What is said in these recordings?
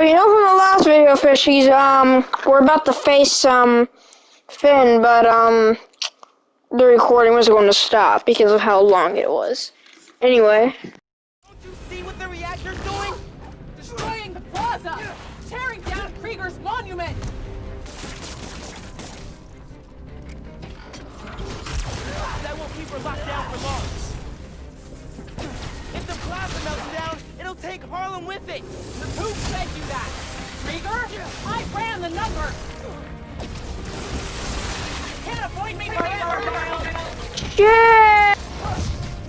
You know from the last video, fishies, um, we're about to face, um, Phin, but, um, the recording was going to stop because of how long it was. Anyway. Don't you see what the reactor's doing? Destroying the plaza! Tearing down Krieger's monument! That won't keep her locked down for long. If the plaza melts down, it'll take Harlem with it. Who said you that? Krieger? I ran the number! Can't avoid me forever! Yeah!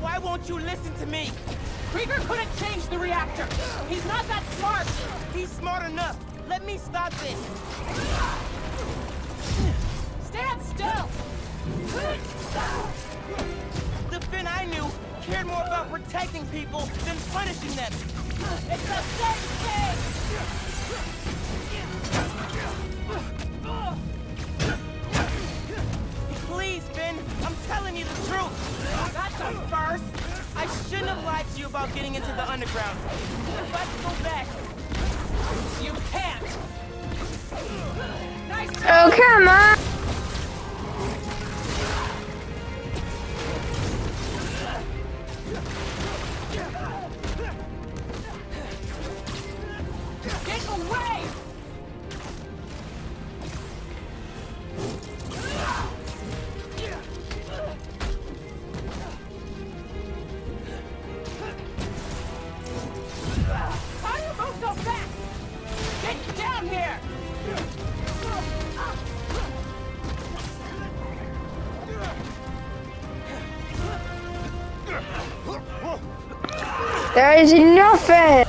Why won't you listen to me? Krieger couldn't change the reactor! He's not that smart! He's smart enough. Let me stop this. Stand still! The Phin I knew cared more about protecting people than punishing them. Please, Phin, I'm telling you the truth. First! I shouldn't have lied to you about getting into the underground. Go back. You can't! Oh, come on! There is nothing! Eh?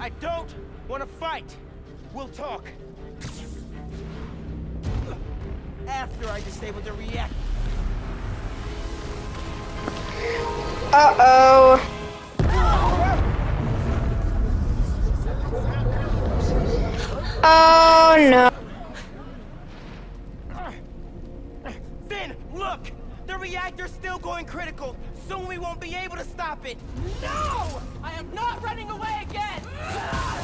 I don't want to fight. We'll talk. After I disable the reactor. Uh-oh. Oh, no. Phin, look! The reactor's still going critical. Soon we won't be able to stop it. No! I am not running away again!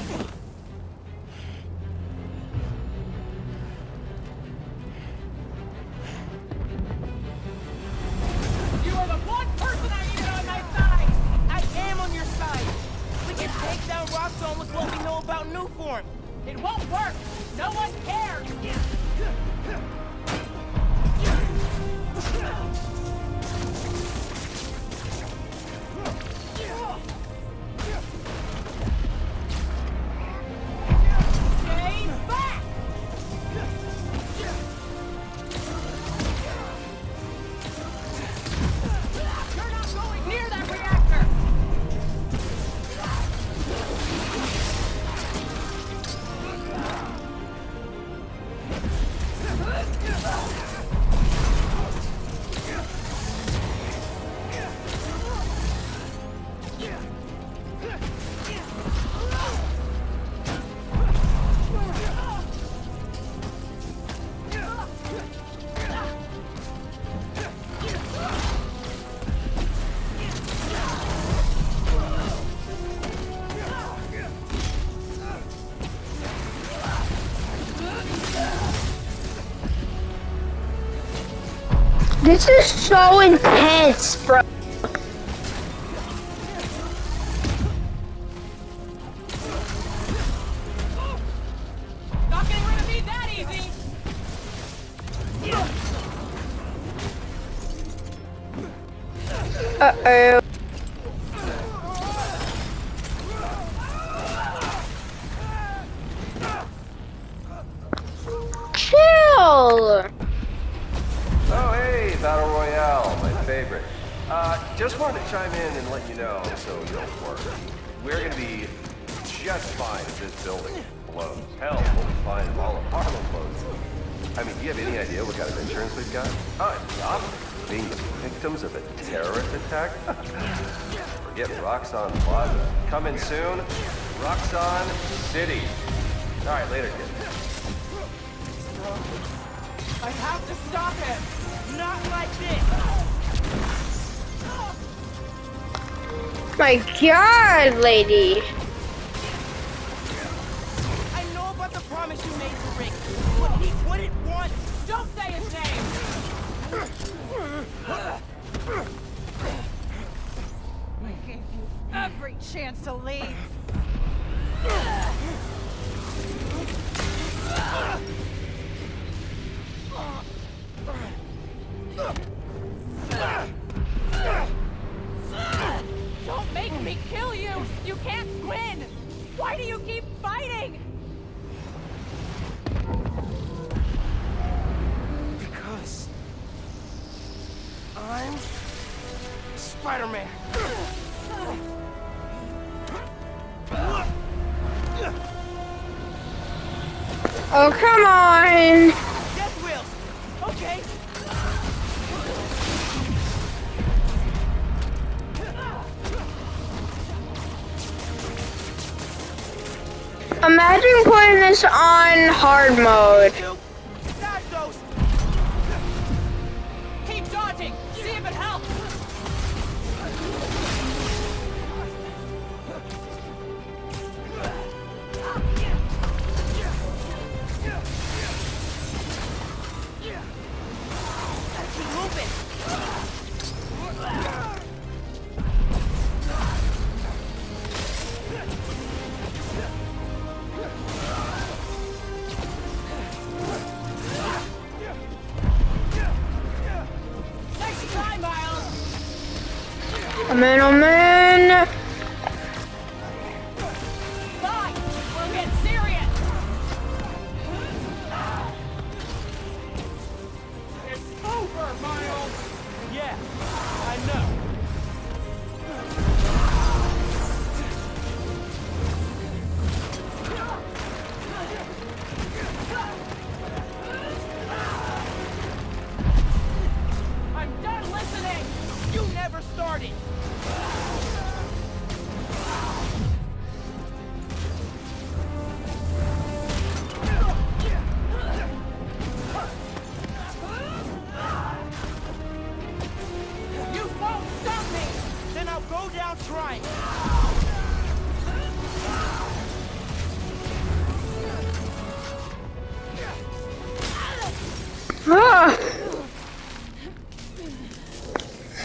This is so intense, bro. Favorite. Uh, just wanted to chime in and let you know, so you don't worry. We're gonna be just fine if this building blows. Hell, we'll be fine if all of Harlem blows. I mean, do you have any idea what kind of insurance we've got? And the being the victims of a terrorist attack? Forget Roxxon Plaza. Coming soon, Roxxon City. All right, later, kid. I have to stop him! Not like this. My god, lady. I know about the promise you made for Rick. What he wouldn't want. Don't say his name! I gave you every chance to leave. Can't win! Why do you keep fighting? Because I'm Spider-Man. Oh, come on! Putting this on hard mode. Two. Dodge those. Keep dodging! See if it helps! Keep moving. I'm in,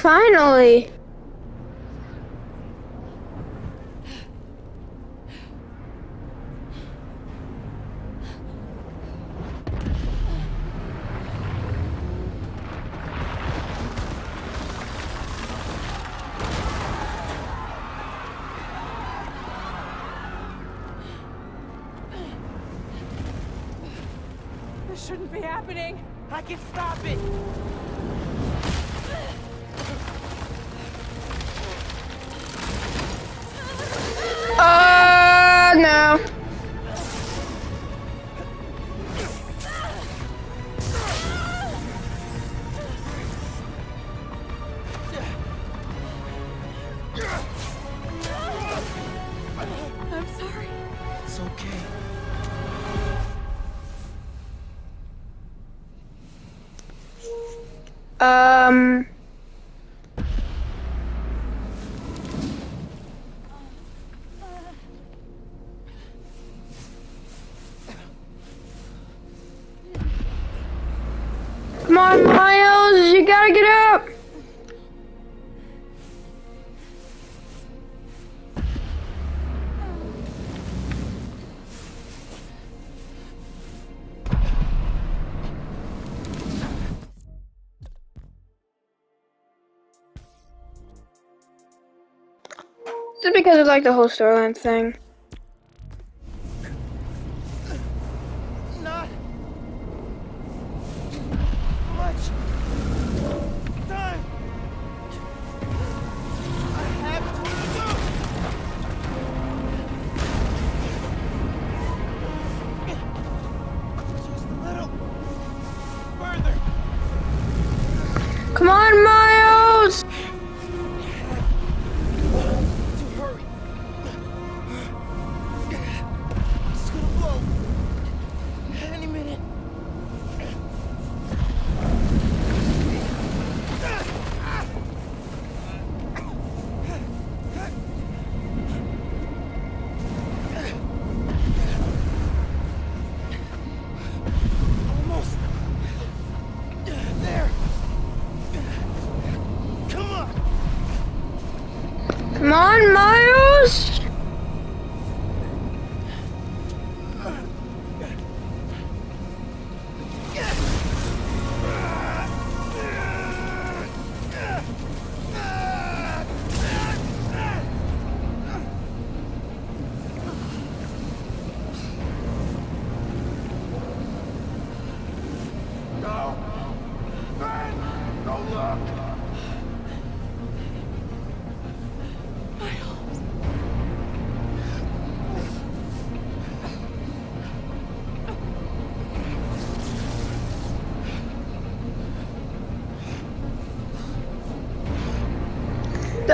Finally. This shouldn't be happening! I can stop Miles, you gotta get up. Is it because of like the whole storyline thing?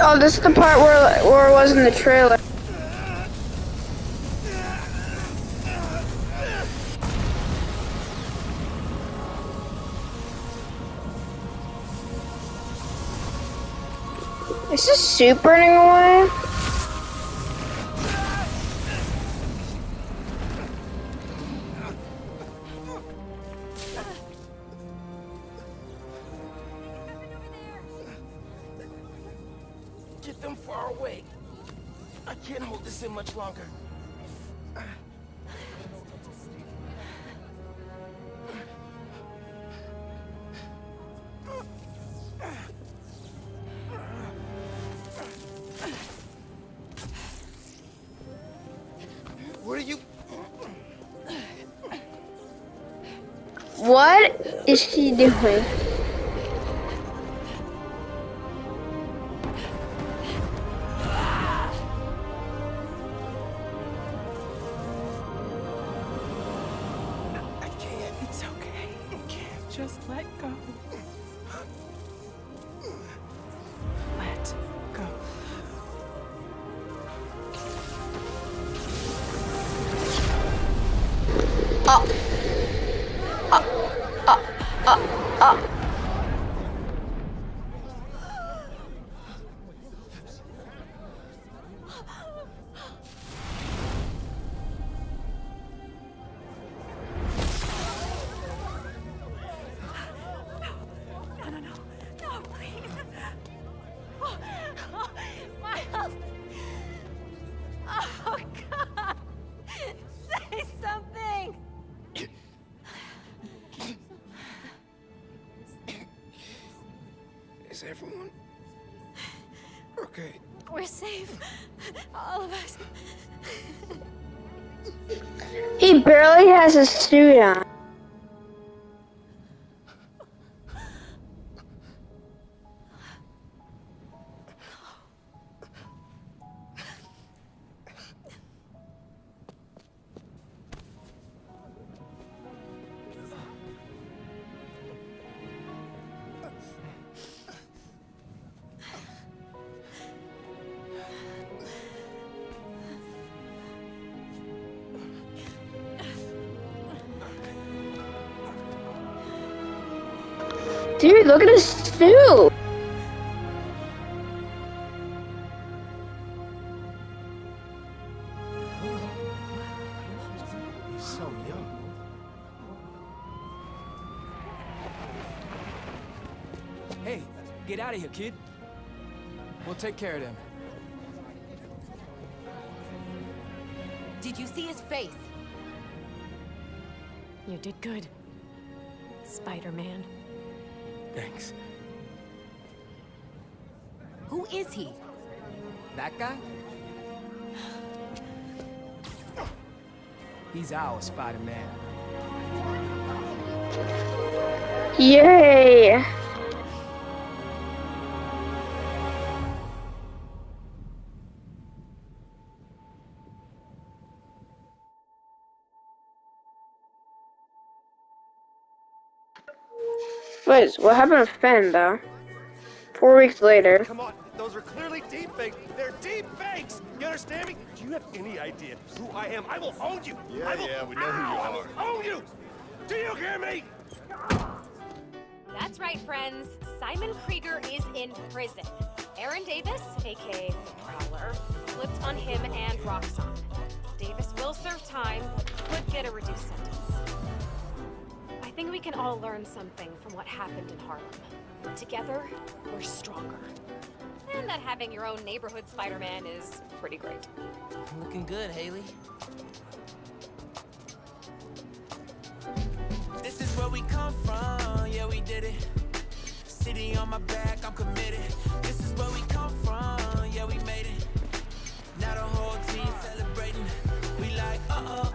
Oh, this is the part where where it was in the trailer. Is this soup burning away? Get them far away. I can't hold this in much longer. What are you... What is she doing? Everyone... Okay. We're safe. All of us. He barely has his suit on. Dude, look at his suit. He's so young. Hey, get out of here, kid. We'll take care of them. Did you see his face? You did good. Spider-Man. Thanks. Who is he? That guy? He's our Spider-Man. Yay. Wait, what happened to Phin though? Four weeks later. Come on, those are clearly deep fakes. They're deep fakes. You understand me? Do you have any idea who I am? I will own you. Yeah, I will, yeah, we know who you Ow! I are. will own you. Do you hear me? That's right, friends. Simon Krieger is in prison. Aaron Davis, aka Prowler, flipped on him and Roxxon. Davis will serve time, but we can all learn something from what happened in Harlem. Together, we're stronger. And that having your own neighborhood Spider-Man is pretty great. Looking good, Hailey. This is where we come from, yeah, we did it. City on my back, I'm committed. This is where we come from, yeah, we made it. Now the whole team celebrating. We like, uh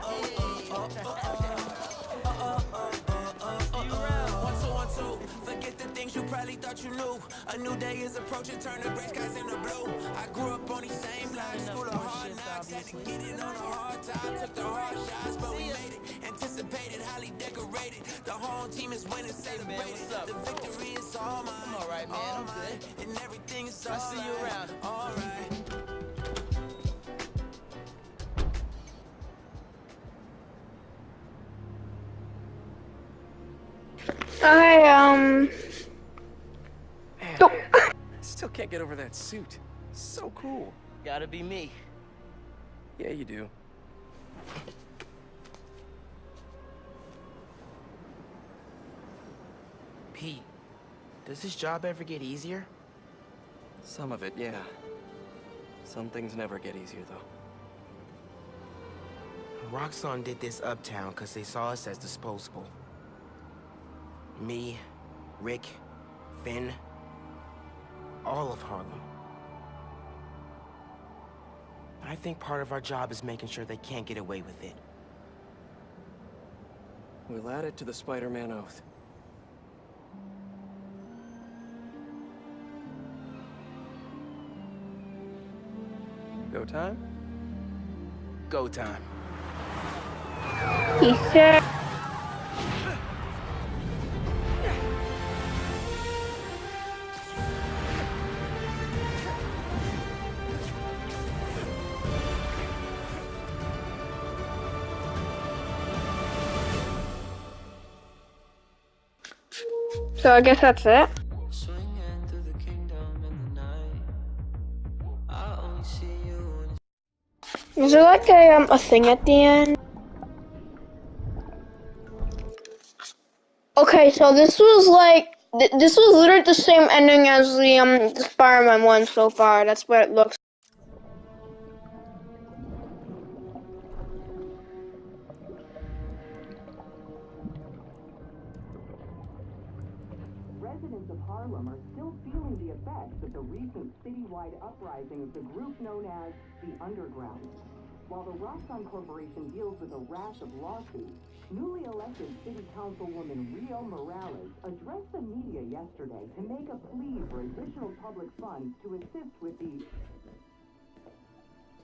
probably thought you knew. A new day is approaching, turn the gray skies into blue. I grew up on these same blocks, school of hard knocks. Had to get it on a hard time, took the hard shots, but we made it. Anticipated holiday decorated. The home team is winning, celebrated. The victory is all mine. I'm alright, man. I'm good. And everything is I'll see you around. Alright. I um. Still can't get over that suit. So cool. Gotta be me. Yeah, you do. Pete, does this job ever get easier? Some of it, yeah. Some things never get easier, though. Roxxon did this uptown because they saw us as disposable. Me, Rick, Phin, all of Harlem. But I think part of our job is making sure they can't get away with it. We'll add it to the Spider-Man oath. Go time? Go time. He said. So I guess that's it. Is there like a um a thing at the end? Okay, so this was like th- this was literally the same ending as the um Spider-Man one so far. That's what it looks. Feeling the effects of the recent citywide uprising of the group known as the Underground. While the Roxxon Corporation deals with a rash of lawsuits, newly elected City Councilwoman Rio Morales addressed the media yesterday to make a plea for additional public funds to assist with the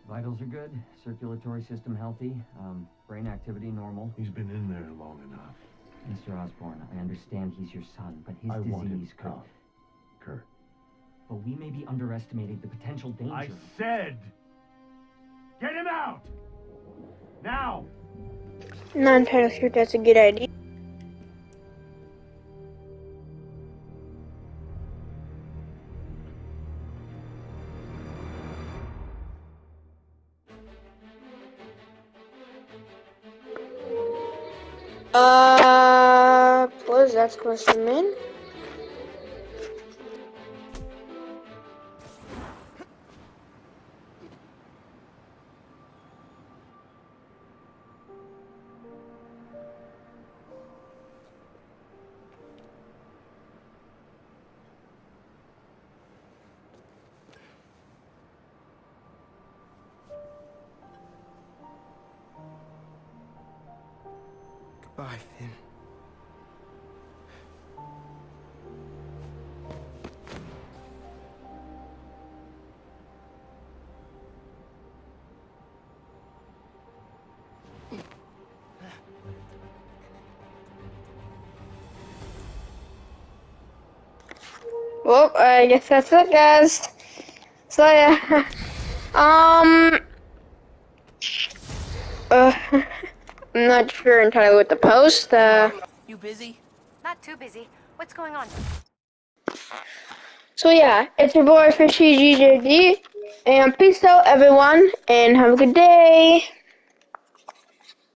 Vitals are good, circulatory system healthy, um, brain activity normal. He's been in there long enough. Mr. Osborn, I understand he's your son, but his I want him disease could. Kurt. But we may be underestimating the potential danger. I said, get him out! Now! Not entirely sure that's a good idea. Uh, what is that supposed to mean? Well, I guess that's it, guys. So yeah, um, uh, I'm not sure entirely what to post. Uh, You busy? Not too busy. What's going on? so yeah, it's your boy Fishy GJD, and peace out, everyone, and have a good day.